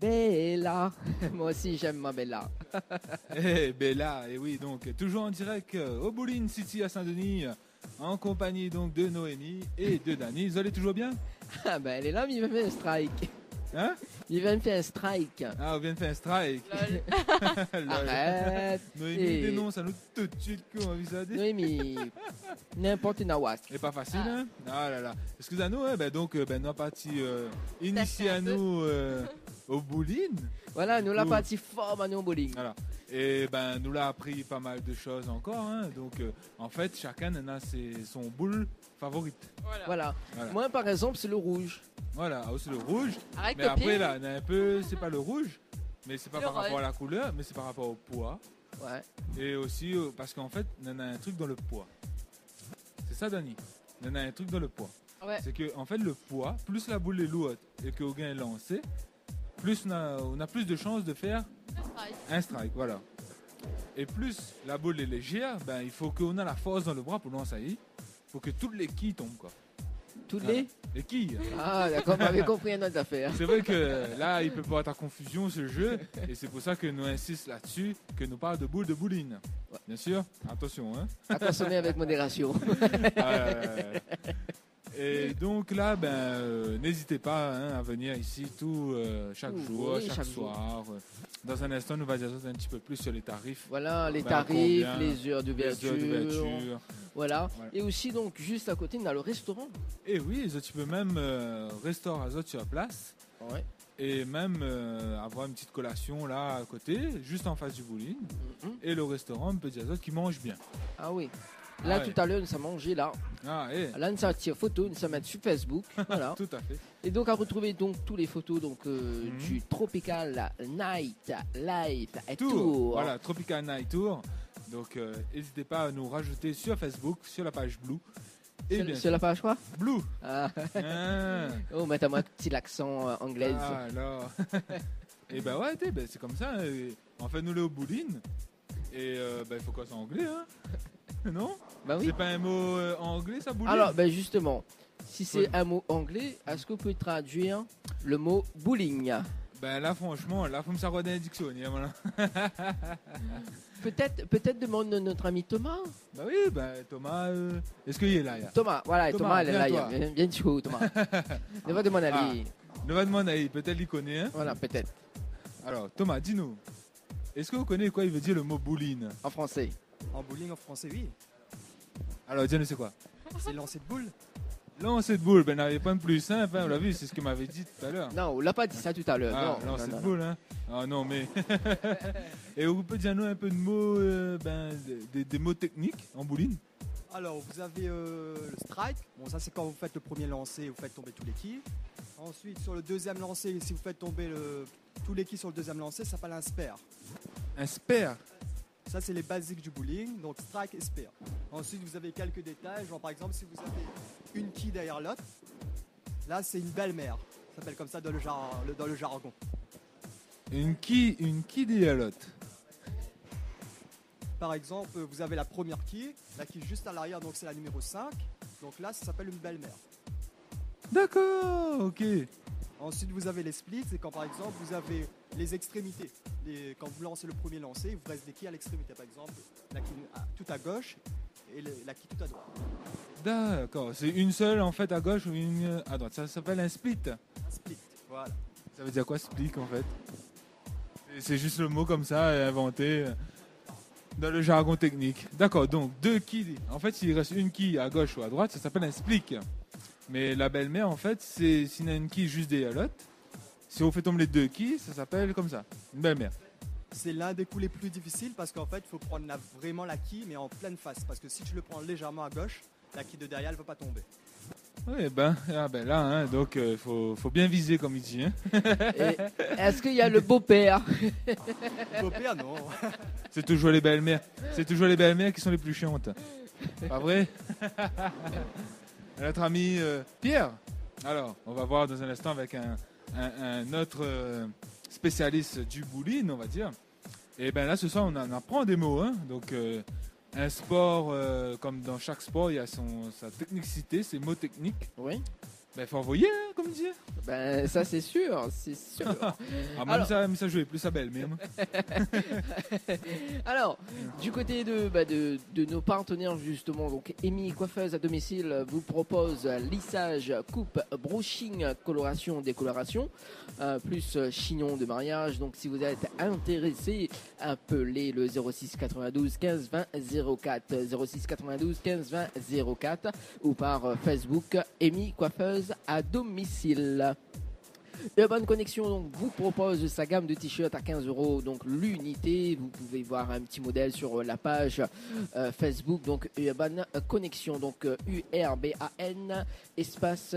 Bella. Moi aussi, j'aime ma Bella. Eh, Bella, et oui, donc toujours en direct euh, au Bowling City à Saint-Denis, en compagnie donc de Noémie et de Dani. Vous allez toujours bien? Ah ben, elle est là, mais il va me faire un strike. Hein? Il va me faire un strike. Ah, on vient de faire un strike. Lol. Arrête. Noémie Et- dénonce à nous tout de suite qu'on a vu ça. Mais n'importe une awas. C'est pas facile, hein? Ah là là. Excusez-nous, hein, ben donc, euh, ben, nous parti euh, à nous euh, au bowling. Voilà, nous la Ouh. partie fort au bowling. Voilà. Et ben, nous l'a appris pas mal de choses encore. hein. Donc, euh, en fait, chacun en a ses, son boule favorite. Voilà. Voilà. Moi, par exemple, c'est le rouge. Voilà, ah, c'est le rouge. Arrête Mais après, là, on a un peu, c'est pas le rouge, mais c'est pas Le par rapport à la couleur, mais c'est par rapport au poids. Ouais. Et aussi, euh, parce qu'en fait, on a un truc dans le poids. C'est ça, Dani? On a un truc dans le poids. Ouais. C'est que, en fait, le poids, plus la boule est lourde et que gain est lancé, plus on a, on a plus de chances de faire un strike, voilà. Et plus la boule est légère, ben, il faut qu'on a la force dans le bras pour lancer. Il faut que toutes les quilles tombent, quoi. Toutes Voilà. les Les quilles. Ah, d'accord, vous m'avez compris une autre affaire. C'est vrai que là, il peut pas avoir ta confusion ce jeu, et c'est pour ça que nous insistons là-dessus, que nous parlons de boule de bouline. Bien sûr, attention. Hein. À consommer avec modération. Euh, et donc là, ben, euh, n'hésitez pas hein, à venir ici tout euh, chaque Oui, jour, chaque, chaque jour. soir. Dans un instant, nous allons dire un petit peu plus sur les tarifs. Voilà, les Ben, tarifs, combien les heures d'ouverture. Voilà. Voilà. Et aussi, donc, juste à côté, on a le restaurant. Et oui, tu peux même euh, restaurer sur place. Ouais. Et même euh, avoir une petite collation là à côté, juste en face du bowling. Mhm. Et le restaurant, Petit Azot, qui mange bien. Ah oui. Là, Ah ouais. tout à l'heure, nous sommes mangé là. Ah, et Là, nous sommes tiré photo, nous sommes mettre sur Facebook. voilà. tout à fait. Et donc, à retrouver donc toutes les photos donc, euh, Mhm. du Tropical Night Life et Tour. Tour. Voilà, Tropical Night Tour. Donc, euh, n'hésitez pas à nous rajouter sur Facebook, sur la page Blue. Et Sur- bien sur la page quoi Blue. ah. Ah, Oh, mettez-moi un petit accent euh, anglais. ah, alors. et ben ouais, ben, c'est comme ça. En fait, nous, les au bowling. Et ben, il faut quoi, c'est anglais, hein Non Bah oui. C'est pas un mot euh, anglais, ça, bowling Alors, ben justement, si c'est Oui. un mot anglais, est-ce que vous pouvez traduire le mot bowling? Ben là, franchement, là, faut me savoir dans dictionnaire. Voilà. Peut-être peut-être demande notre ami Thomas. Bah oui, ben Thomas, euh, est-ce qu'il est là là Thomas, voilà, Thomas, Thomas, elle est là. viens, toi. Viens, viens dessus, Thomas. Ne va demander à lui. Ne va demander à lui, peut-être il connaît. Hein Voilà, peut-être. Alors, Thomas, dis-nous, est-ce que vous connaissez quoi il veut dire le mot bowling? En français. En bowling en français, oui. Alors, dis-nous, c'est quoi? C'est lancer de boule? Lancer de boule, ben n'avez pas de plus simple, hein, vous l'avez vu, c'est ce que m'avait dit tout à l'heure. Non, on l'a pas dit ça tout à l'heure. Ah, non, lancer de boule, hein Ah non, mais... Et vous pouvez dire nous un peu de mots, euh, ben, des, des mots techniques en bowling? Alors, vous avez euh, le strike. Bon, ça, c'est quand vous faites le premier lancer, vous faites tomber tous les quilles. Ensuite, sur le deuxième lancer, si vous faites tomber le- tous les quilles sur le deuxième lancer, ça s'appelle un spare. Un spare? Ça, c'est les basiques du bowling, donc strike et spare. Ensuite, vous avez quelques détails, genre par exemple, si vous avez une quille derrière l'autre, là, c'est une belle-mère. Ça s'appelle comme ça dans le, jar- le- dans le jargon. Une qui, une qui dit à l'autre Par exemple, vous avez la première quille, la quille juste à l'arrière, donc c'est la numéro 5. Donc là, ça s'appelle une belle-mère. D'accord, ok. Ensuite, vous avez les splits, c'est quand par exemple vous avez les extrémités. Les- quand vous lancez le premier lancer, il vous reste des quilles à l'extrémité. Par exemple, la quille à- tout à gauche et le- la quille tout à droite. D'accord, c'est une seule en fait à gauche ou une à droite? Ça s'appelle un split. Un split, voilà. Ça veut dire quoi split en fait? C'est- juste le mot comme ça inventé euh, dans le jargon technique. D'accord, donc deux quilles. En fait, s'il reste une quille à gauche ou à droite, ça s'appelle un split. Mais la belle-mère, en fait, c'est s'il y a une quille juste derrière l'autre. Si on fait tomber les deux quilles, ça s'appelle comme ça, une belle-mère. C'est l'un des coups les plus difficiles parce qu'en fait, il faut prendre la- vraiment la quille, mais en pleine face. Parce que si tu le prends légèrement à gauche, la quille de derrière, elle ne va pas tomber. Oui, ben, ah ben là, hein, donc il faut, faut bien viser comme il dit. hein. Est-ce qu'il y a le beau-père Faut pire, non. C'est toujours les belles-mères. C'est toujours les belles-mères qui sont les plus chiantes. Pas vrai? Notre ami euh, Pierre. Alors, on va voir dans un instant avec un, un- autre euh, spécialiste du bowling, on va dire. Et ben là, ce soir, on en apprend des mots. hein. Donc, euh, un sport, euh, comme dans chaque sport, il y a sa technicité, ses mots techniques. Oui. Ben, faut envoyer, hein, comme dire. Ben, ça, c'est sûr, c'est sûr. Ah, même Alors- ça, mais ça jouait plus à belle, même. Alors, du côté de, bah, de, de nos partenaires, justement, donc Amy Coiffeuse à domicile vous propose lissage, coupe, brushing, coloration, décoloration, euh, plus euh, chignon de mariage. Donc, si vous êtes intéressé, appelez le 06 92 15 20 04. 06 92 15 20 04 ou par euh, Facebook Amy Coiffeuse à domicile. Urban Connexion donc, vous propose sa gamme de t-shirts à 15 euros, donc l'unité. Vous pouvez voir un petit modèle sur euh, la page euh, Facebook, donc Urban Connexion, donc euh, U-R-B-A-N, espace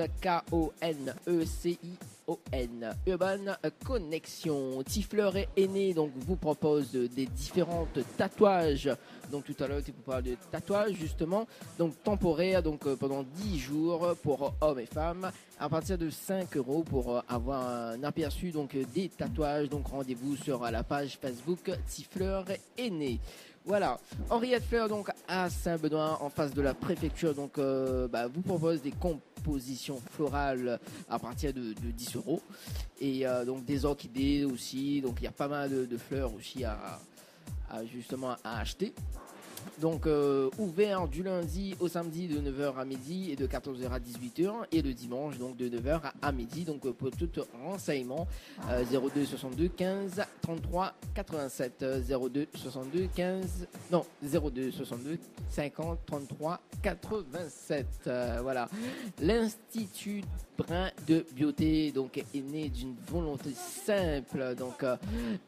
K-O-N-E-C-I-O-N. Urban Connexion. Tifleur et Aîné, donc vous propose des différentes tatouages. Donc tout à l'heure, tu parles de tatouages justement, donc temporaire, donc euh, pendant 10 jours pour hommes et femmes à partir de 5 euros pour euh, avoir un aperçu donc des tatouages. Donc rendez-vous sur la page Facebook Tifleur Aîné. Voilà, Henriette Fleur donc à Saint-Benoît en face de la préfecture. Donc euh, bah, vous propose des compositions florales à partir de, de 10 euros. Et euh, donc des orchidées aussi. Donc il y a pas mal de, fleurs aussi à acheter. Donc euh, ouvert du lundi au samedi de 9h à midi et de 14h à 18h et le dimanche donc de 9h à midi. Donc euh, pour tout renseignement euh, 02 62 15 33 87 euh, 02 62 15 non 02 62 50 33 87 Euh, voilà. L'institut Brin de Beauté. Donc est né d'une volonté simple. Donc euh,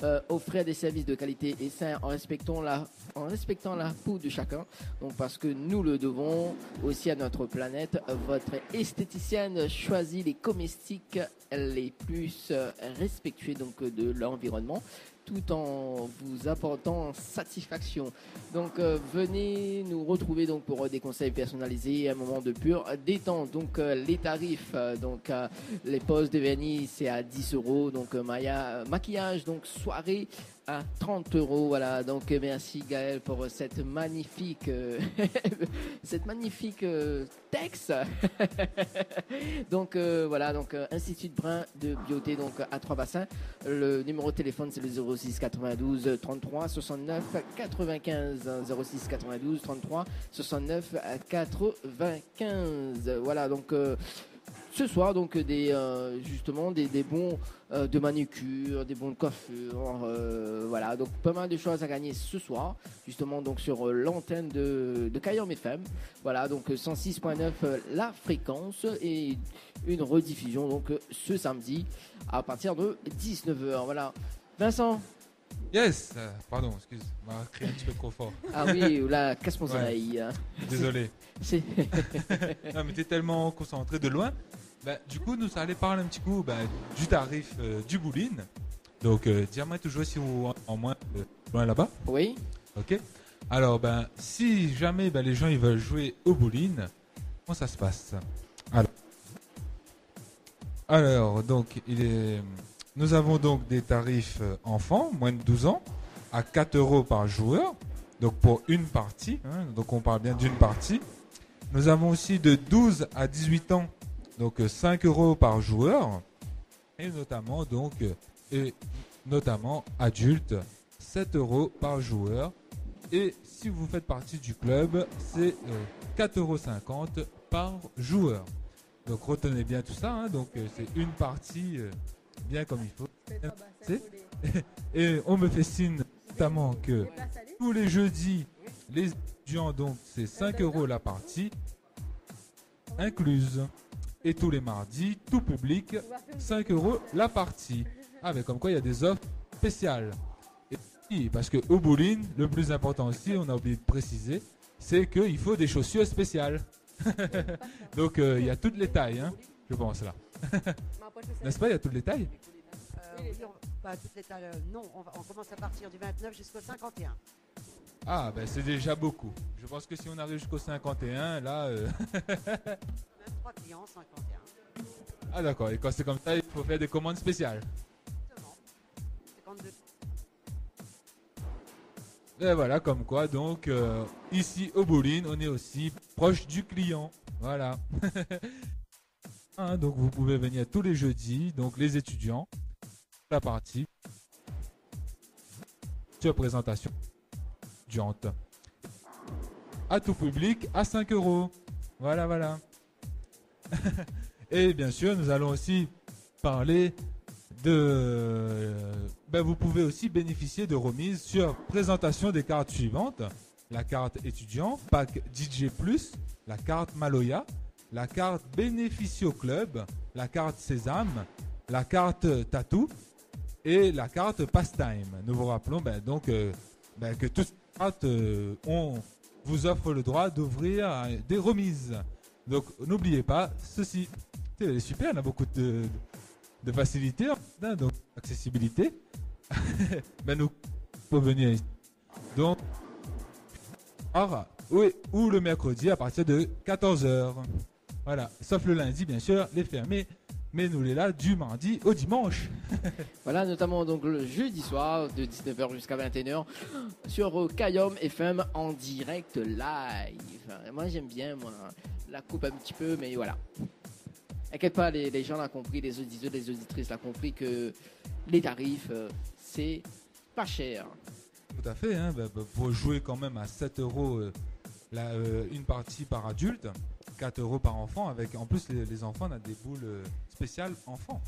euh, offrir des services de qualité et sains en respectant la en respectant la peau de chacun. Donc parce que nous le devons aussi à notre planète votre esthéticienne choisit les comestiques les plus euh, respectueux donc de l'environnement tout en vous apportant satisfaction. Donc euh, venez nous retrouver donc pour des conseils personnalisés, un moment de pure détente. Donc euh, les tarifs, euh, donc les poses de vernis c'est à 10 euros. Donc maya- maquillage, donc soirée à 30 euros. Voilà. Donc euh, merci Gaël pour cette magnifique, euh, cette magnifique euh, texte. donc euh, voilà. Donc Institut de Brin de Beauté donc à Trois Bassins. Le numéro de téléphone c'est le 06 92 33 69 95 06 92 33 69 95 voilà donc ce soir donc des euh, justement des, des bons euh, de manucure des bons de coiffure euh, voilà donc pas mal de choses à gagner ce soir justement donc sur euh, l'antenne de, de Cayenne FM voilà donc euh, 106.9 euh, la fréquence et une rediffusion donc euh, ce samedi à partir de 19h voilà Vincent? Yes euh, Pardon, excuse, on m'a crié un petit peu trop fort. Ah oui, là, casse mon Ouais. oreille. Désolé. Non, mais t'es tellement concentré de loin. Bah, du coup, nous allons parler un petit coup bah, du tarif euh, du bowling. Donc, euh, dis-moi toujours si vous en moins euh, loin là-bas. Oui, Ok Alors, ben, si jamais ben, les gens ils veulent jouer au bowling, comment ça se passe? Alors, alors donc, il est, nous avons donc des tarifs euh, enfants, moins de 12 ans, à 4 euros par joueur, donc pour une partie, hein, donc on parle bien d'une partie. Nous avons aussi de 12 à 18 ans, donc euh, 5 euros par joueur, et notamment donc, euh, et notamment adultes, 7 euros par joueur. Et si vous faites partie du club, c'est euh, 4,50 euros par joueur. Donc retenez bien tout ça. hein. Donc euh, c'est une partie euh, bien comme il faut. Et on me fait signe notamment que tous les jeudis, les étudiants, donc c'est 5 euros la partie, incluse. Et tous les mardis, tout public, 5 euros la partie. Ah, mais comme quoi il y a des offres spéciales. Oui, parce que au bowling, le plus important aussi, on a oublié de préciser, c'est qu'il faut des chaussures spéciales. Donc euh, il y a toutes les tailles, hein, je pense là. N'est-ce pas, il y a toutes les tailles? Euh, toutes les tailles, euh, non, on, va- on commence à partir du 29 jusqu'au 51. Ah, ben c'est déjà beaucoup. Je pense que si on arrive jusqu'au 51, là... euh, Même trois clients, 51. Ah d'accord, et quand c'est comme ça, il faut faire des commandes spéciales. Exactement. 52. Et voilà, comme quoi, donc, euh, ici au bowling, on est aussi proche du client. Voilà. Hein, donc vous pouvez venir tous les jeudis, donc les étudiants, la partie sur présentation À tout public à 5 euros. Voilà, voilà. Et bien sûr, nous allons aussi parler de. ben, vous pouvez aussi bénéficier de remises sur présentation des cartes suivantes la carte étudiant, pack DJ, la carte Maloya, la carte Bénéficio Club, la carte Sésame, la carte Tattoo et la carte Pastime. Nous vous rappelons ben, donc euh, ben, que toutes euh, on vous offre le droit d'ouvrir des remises. Donc n'oubliez pas ceci. C'est super, on a beaucoup de, facilité, hein, donc accessibilité. ben, nous pouvons venir. Donc, oui, ou le mercredi à partir de 14h. Voilà, sauf le lundi, bien sûr, les fermés. Mais nous les là du mardi au dimanche. voilà, notamment donc le jeudi soir de 19h jusqu'à 21h sur Kayom FM en direct live. Moi j'aime bien, moi, la coupe un petit peu, mais voilà. Inquiète pas, les, gens l'ont compris, les auditeurs, les auditrices l'ont compris que les tarifs, euh, c'est pas cher. Tout à fait, hein, bah, bah, pour jouer quand même à 7 euros euh, euh, une partie par adulte, 4 euros par enfant, avec en plus les, enfants on a des boules euh, enfants.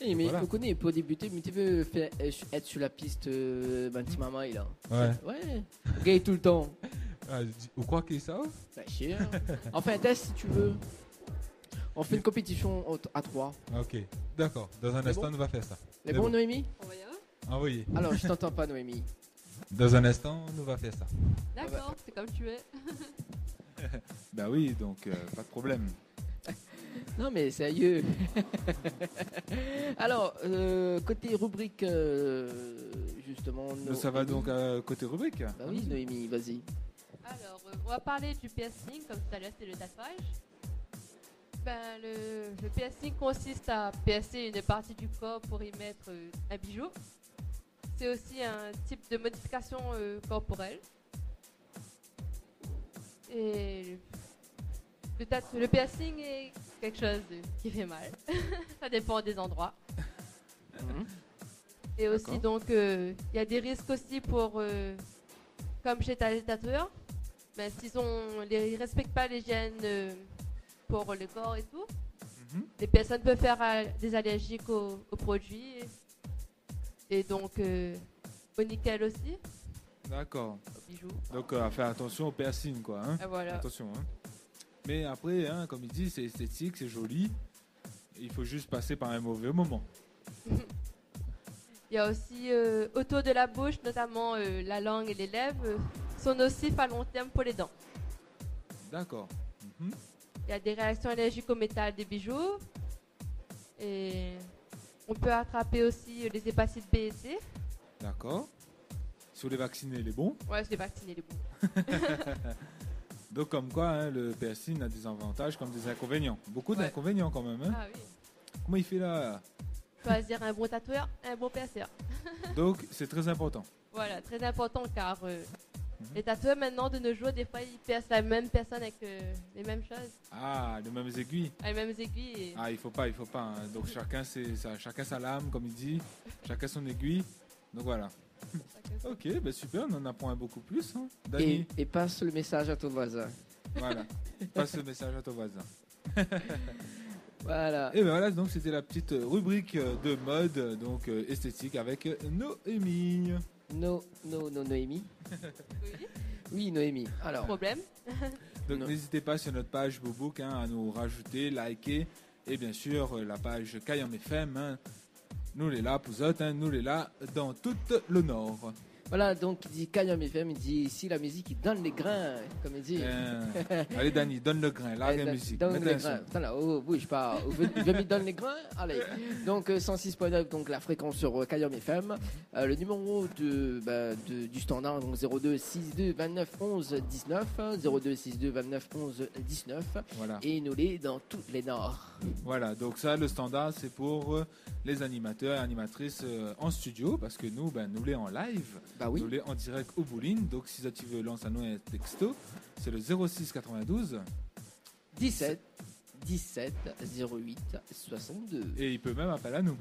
Eh, mais vous connaissez, pour débuter, mais tu veux faire, être sur la piste euh, ben, petit maman là. Ouais. Ouais. Gay tout le temps. Ah, vous croyez que ça Bah. On fait un test si tu veux. On fait une compétition à 3. Ok, d'accord. Dans un instant, on va faire ça. Mais bon, Noémie On va y aller Ah oui. Alors, je t'entends pas, Noémie. Dans un instant, on va faire ça. D'accord, c'est comme tu es. bah oui, donc euh, pas de problème. Non mais sérieux. Alors, euh, côté rubrique, euh, justement... ça va donc à côté rubrique Bah oui, Noémie, vas-y. Alors, on va parler du piercing, comme tout à l'heure, c'est le tatouage. Ben, le, le piercing consiste à piercer une partie du corps pour y mettre un bijou. C'est aussi un type de modification euh, corporelle. Et le, le piercing est quelque chose qui fait mal. Ça dépend des endroits. Et aussi, donc, euh, il y a des risques aussi pour, euh, comme chez les tatoueurs, ben, s'ils ne respectent pas l'hygiène pour le corps et tout, mhm. les personnes peuvent faire des allergiques aux produits et donc, euh, au nickel aussi. D'accord. Donc, euh, à faire attention au piercing, quoi. Hein. Ah, voilà. Attention. Hein. Mais après, hein, comme il dit, c'est esthétique, c'est joli. Il faut juste passer par un mauvais moment. il y a aussi euh, autour de la bouche, notamment la langue et les lèvres, sont nocifs à long terme pour les dents. D'accord. Mhm. Il y a des réactions allergiques au métal des bijoux. Et on peut attraper aussi les hépatites B et C. D'accord. Sur les vaccinés, les bons Ouais, sur les vaccinés, les bons. Donc, comme quoi, hein, le piercing a des avantages comme des inconvénients. Beaucoup d'inconvénients quand même. Hein. Ah oui. Comment il fait là? Choisir un bon tatoueur, un bon pierceur. Donc, c'est très important. Voilà, très important car euh, les tatoueurs maintenant de nos jours, des fois ils percent la même personne avec euh, les mêmes choses. Ah, les mêmes aiguilles. Ah, les mêmes aiguilles. Ah, il faut pas, il faut pas. Hein. Donc chacun c'est chacun sa lame, comme il dit, chacun son aiguille. Donc voilà. ok, ben super, on en apprend beaucoup plus. Hein. Et, et, passe le message à ton voisin. Voilà, passe le message à ton voisin. voilà. Et ben voilà, donc c'était la petite rubrique de mode, donc euh, esthétique avec Noémie. No, no, no, Noémie. oui. Noémie. Alors. Problème. Donc n'hésitez pas sur notre page Bobook hein, à nous rajouter, liker et bien sûr euh, la page Kayam FM. Hein. Nous les là, Pouzotte, hein, nous les là dans tout le nord. Voilà, donc il dit Kayam FM, il dit ici la musique il donne les grains, comme il dit. Euh, allez Dani, donne le grain, la musique. Donne les grains. Là, oh, bouge pas. Je me donne les grains. Allez. Donc 106.9, euh, donc la fréquence sur euh, Kayam FM. le numéro de, bah, de, du standard, donc 02 62 29 11 19. 02 62 29 11 19. Voilà. Et nous les dans tous les nords. Voilà, donc ça, le standard, c'est pour les animateurs et animatrices en studio, parce que nous, ben, nous les en live. Bah oui. en direct au bowling. Donc si tu veux lancer un texto, c'est le 06 92 17 17 08 62. Et il peut même appeler à nous.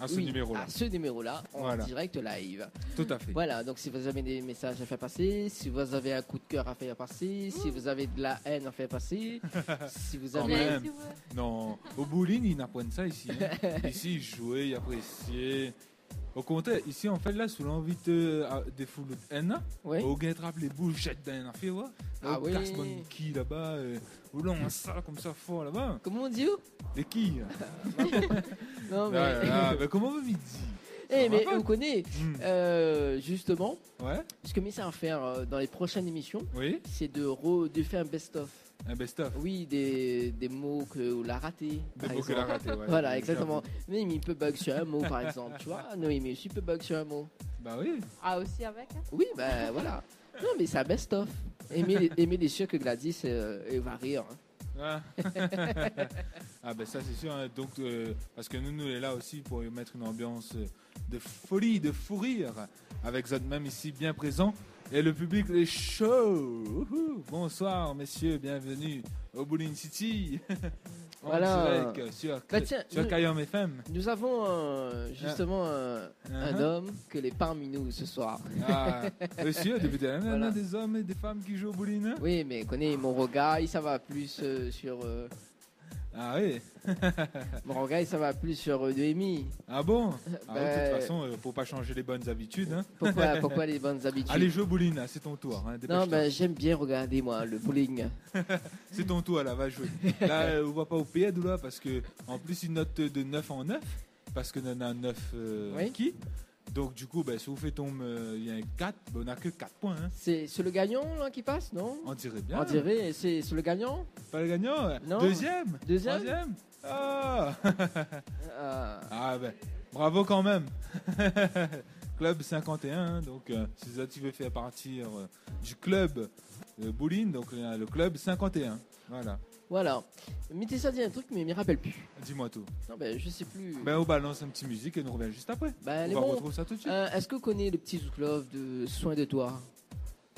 À ce Oui, numéro-là. À ce numéro-là, en Voilà. direct live. Tout à fait. Voilà, donc si vous avez des messages à faire passer, si vous avez un coup de cœur à faire passer, si vous avez de la haine à faire passer, si vous Quand avez. même. Non, au bowling, ils n'apprennent ça ici. hein. ici, ils jouaient, ils appréciaient. Au contraire, ici, en fait, là, sous l'envie de, foules de haine, Oui. au gars attrape les bouchettes d'un affaire, ouais. Ah Au oui. casse mon qui là-bas, euh, ou là, on ça comme ça fort là-bas. Comment on dit où? Les qui Non, mais. Là, mais comment vous me dites? Eh, mais vous connaissez, Hmm. euh, justement, Ouais, ce que Miss à faire euh, dans les prochaines émissions, oui, c'est de, re- de faire un best-of. Un best-of. Oui, des, des mots que l'a raté. Des mots qu'elle a exemple. ratés, ouais. Voilà, exactement. Noémie peut bug sur un mot, par exemple. Tu vois, Noémie aussi peut bug sur un mot. Bah oui. Ah, aussi avec hein Oui, ben voilà. Non, mais c'est un best-of. Aimer, aimer les sûrs que Gladys euh, va rire. Ah, ah ben ça c'est sûr. hein. Donc euh, parce que nous nous est là aussi pour mettre une ambiance de folie, de fou rire, avec Zod même ici bien présent et le public est chaud. Wouhou. Bonsoir messieurs, bienvenue au Bowling City. En Voilà. direct sur, Bah tiens, sur nous, FM. nous avons justement un, un homme que les parmi nous ce soir. Ah, monsieur, député, il y a des hommes et des femmes qui jouent au bowling. hein? Oui, mais connais mon regard, ça va plus euh, sur. euh, Ah oui. mon regard, ça va plus sur euh, Noémie. Ah bon? Ah, De Ben- toute façon, euh, pour pas changer les bonnes habitudes. Hein. Pourquoi, pourquoi les bonnes habitudes? Allez, joue au bowling, c'est ton tour. Hein, Non, dépêche-toi. ben j'aime bien regarder moi le bowling. C'est ton tour, là, va jouer. Là, euh, on va pas au PED, là, parce que en plus, une note de 9 en 9, parce que on a 9 euh, Oui. qui? Donc, du coup, ben, si vous faites tomber, euh, il y a un 4, ben, on a que 4 points. Hein. C'est le gagnant là, qui passe, non? On dirait bien. On dirait, c'est le gagnant? Pas le gagnant ouais. Non. Deuxième Deuxième? Troisième Ah Ah, Ah, ben, bravo quand même. club 51, hein, donc euh, si ça, tu veux faire partir euh, du club de bowling, donc euh, le club 51. Voilà, Voilà. Mettez ça dit un truc, mais il me rappelle plus. dis-moi tout. Non, ben je sais plus. Ben, on balance un petit musique et nous revient juste après. Ben, on va retrouver ça tout de suite. Euh, Est-ce que vous connaissez le petit Zouklov de Soin de toi?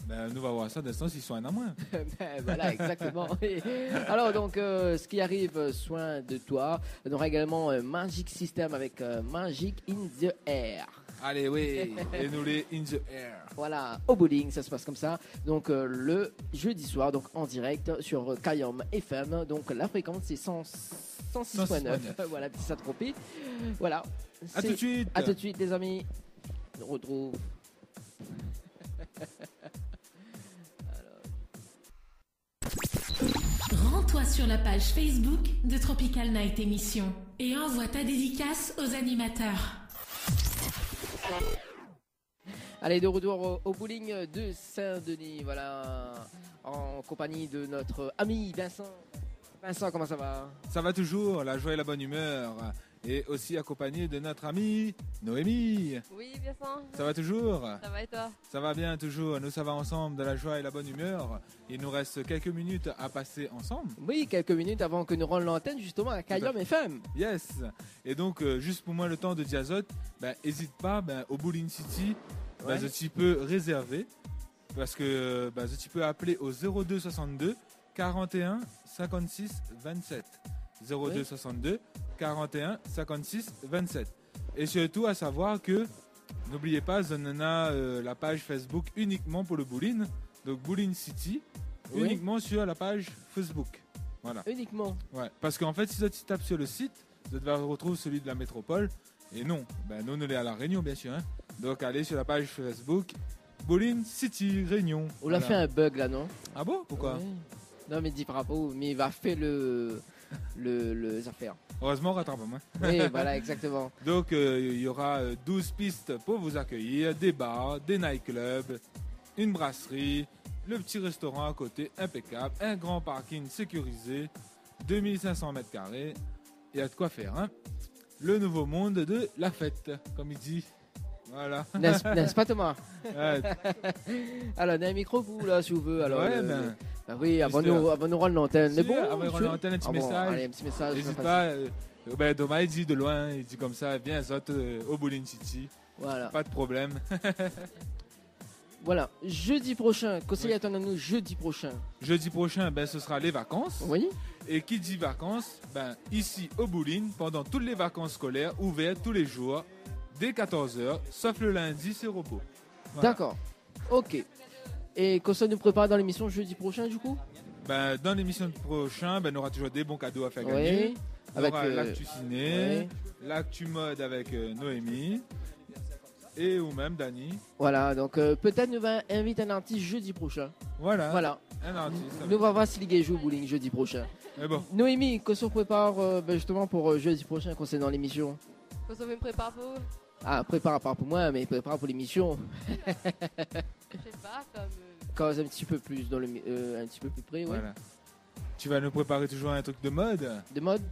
Ben, nous va voir ça d'instant s'ils sont un à moins. Ben, Voilà, exactement. Alors, donc, euh, ce qui arrive, euh, Soin de toi. On aura également Magic System avec Magic in the Air. Allez, oui, et nous les in the air. Voilà, au bowling, ça se passe comme ça. Donc euh, le jeudi soir, donc en direct sur euh, Kayam FM. Donc la fréquence c'est 100 106.9. voilà, petit satropé. Voilà. À tout de suite. À tout de suite, les amis. On retrouve. Rends-toi sur la page Facebook de Tropical Night Émission et envoie ta dédicace aux animateurs. Allez, de retour au, bowling de Saint-Denis. Voilà, en compagnie de notre ami Vincent. Vincent, comment ça va? Ça va toujours, la joie et la bonne humeur. Et aussi accompagné de notre amie Noémie. Oui, Vincent, Ça va toujours? Ça va et toi? Ça va bien toujours. Nous, ça va ensemble de la joie et la bonne humeur. Il nous reste quelques minutes à passer ensemble. Oui, quelques minutes avant que nous rendions l'antenne justement à Kayam FM. Yes. Et donc, euh, juste pour moi, le temps de diazote, ben, hésite pas, ben, au Bowling City, ben, Ouais. tu peux réserver. Parce que ben, tu peux appeler au 02 62 41 56 27. 02 Oui. 62 41 56 27. Et surtout à savoir que, n'oubliez pas, on a euh, la page Facebook uniquement pour le bowling. Donc Bowling City, Oui. uniquement sur la page Facebook. Voilà. Uniquement. Ouais, parce qu'en fait, si tu tapes sur le site, tu vas retrouver celui de la métropole. Et non, ben nous, on est à La Réunion, bien sûr. hein. Donc, allez sur la page Facebook Bowling City Réunion. On l'a Voilà. fait un bug là, non? Ah bon? Pourquoi? Ouais. Non, mais dis bravo, mais il va faire le. le, le les affaires. Heureusement, on rattrape moi. Oui, voilà, exactement. Donc, euh, il y aura euh, 12 pistes pour vous accueillir des bars, des nightclubs, une brasserie, le petit restaurant à côté, impeccable, un grand parking sécurisé, 2500 mètres carrés. Il y a de quoi faire, hein Le nouveau monde de la fête, comme il dit. Voilà. N'est-ce pas, Thomas? Ouais, Alors, on a un micro, vous, là, si vous voulez. Alors, ouais, le- ben, bah oui, avant nous, avant nous rendre l'antenne. Mais bon, rendre je- l'antenne, un petit Ah message. Allez, un petit message. n'hésite pas. euh, ben, Thomas, il dit de loin, il dit comme ça, viens, saute euh, au Bowling City. Voilà. Pas de problème. Voilà. Jeudi prochain, conseil Oui. attendons-nous jeudi prochain. Jeudi prochain, ben, ce sera les vacances. Oui Et qui dit vacances, ben ici au bowling, pendant toutes les vacances scolaires, ouvert tous les jours, dès 14h, sauf le lundi, c'est repos. Voilà. D'accord. Ok. Et qu'on ça nous prépare dans l'émission jeudi prochain, du coup Ben, dans l'émission prochaine, ben, on aura toujours des bons cadeaux à faire gagner. Oui. On Avec, aura euh, l'actu ciné, oui. l'actu mode avec euh, Noémie et ou même Dani. Voilà, donc euh, peut-être nous va inviter un artiste jeudi prochain. Voilà, Voilà. un artiste. Nous va. voir si les gars jouent au bowling jeudi prochain. Mais bon, Noémie, qu'on se prépare euh, ben, justement pour euh, jeudi prochain concernant l'émission Faut sauver me prépare pour, Ah, prépare pas pour moi, mais prépare pour l'émission. je sais pas, comme. Quand un petit peu plus dans le, euh, un petit peu plus près, ouais. voilà. Tu vas nous préparer toujours un truc de mode De mode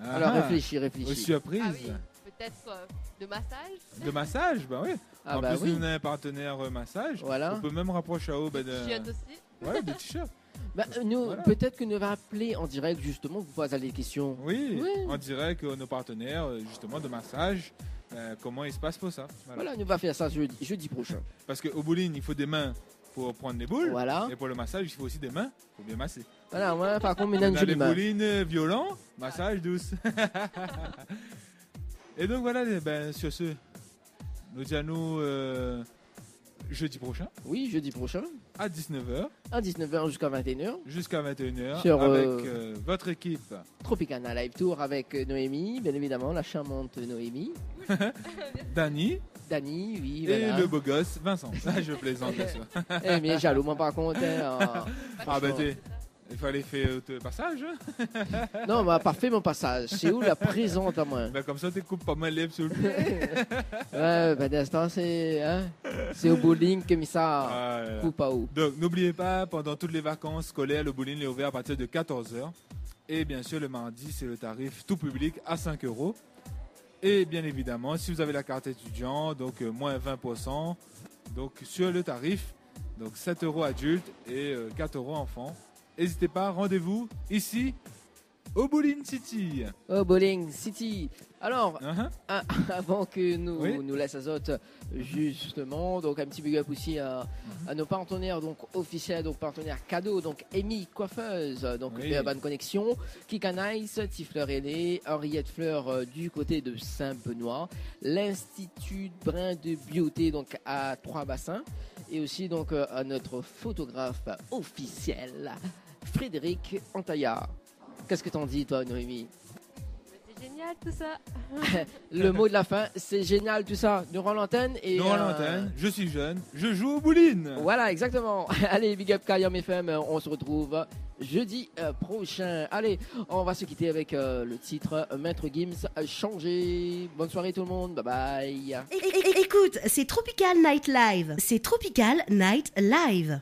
Ah, Alors ah. réfléchis, Aux réfléchis. surprises. Ah oui, peut-être euh, de massage. De massage, bah oui. Ah en bah plus, oui. nous, on a un partenaire euh, massage. Voilà. On peut même rapprocher à haut ben, de... Aussi. Ouais, des t-shirts. Bah, euh, nous, Voilà. peut-être que nous va appeler en direct justement pour poser des questions. Oui, Oui. dirait que nos partenaires, justement, de massage, euh, comment il se passe pour ça. Voilà. Voilà, nous va faire ça jeudi, jeudi prochain. Parce qu'au bowling, il faut des mains pour prendre les boules. Voilà. Et pour le massage, il faut aussi des mains pour bien masser. Voilà, moi par contre, les mains. bowling euh, violents, massage douce. Et donc voilà, les- ben, sur ce, nous disons euh, jeudi prochain Oui, jeudi prochain, à 19h à 19h jusqu'à 21h. jusqu'à 21h Sur, avec euh, euh, votre équipe. Tropicana Live Tour avec euh, Noémie, bien évidemment, la charmante Noémie. Dani Dani, oui, et le beau gosse Vincent. Ah, je plaisante bien sûr. Eh bien, jaloux, moi par contre. hein, ah. Ah ben t'es- il fallait faire le passage. hein. Non, bah, parfait mon passage. C'est où la présente à moi? Ben, comme ça, tu coupes pas mal les lèvres sur le pied. Ouais, bah d'instant, c'est hein, c'est au bowling que ça Ah, coupe à où. Donc n'oubliez pas, pendant toutes les vacances scolaires, le bowling est ouvert à partir de 14h. Et bien sûr, le mardi, c'est le tarif tout public à 5 euros. Et bien évidemment, si vous avez la carte étudiant, donc euh, moins 20%, donc sur le tarif, donc 7 euros adultes et euh, 4 euros enfants. N'hésitez pas, rendez-vous ici au Bowling City. Au bowling city. Alors. Ah, avant que nous Oui. nous laisse Azote justement donc un petit big up aussi à, Mhm. à nos partenaires donc officiels donc partenaires cadeaux donc Amy coiffeuse donc Oui. Urban Connexion Kika Nice Tifleur Aîné Henriette Fleur euh, du côté de Saint-Benoît l'Institut Brin de Beauté donc à Trois-Bassins et aussi donc euh, à notre photographe officiel Frédéric Antaillard Qu'est-ce que t'en dis toi Noémie? Génial tout ça. Le mot de la fin, c'est génial tout ça. Nous rend l'antenne et. Euh, l'antenne, je suis jeune, je joue au bowling. Voilà, exactement. Allez, big up Kayam FM. euh, On se retrouve jeudi euh, prochain. Allez, on va se quitter avec euh, le titre euh, Maître Gims a changé. Bonne soirée tout le monde. Bye bye. É- é- Écoute, c'est Tropical Night Live. C'est Tropical Night Live.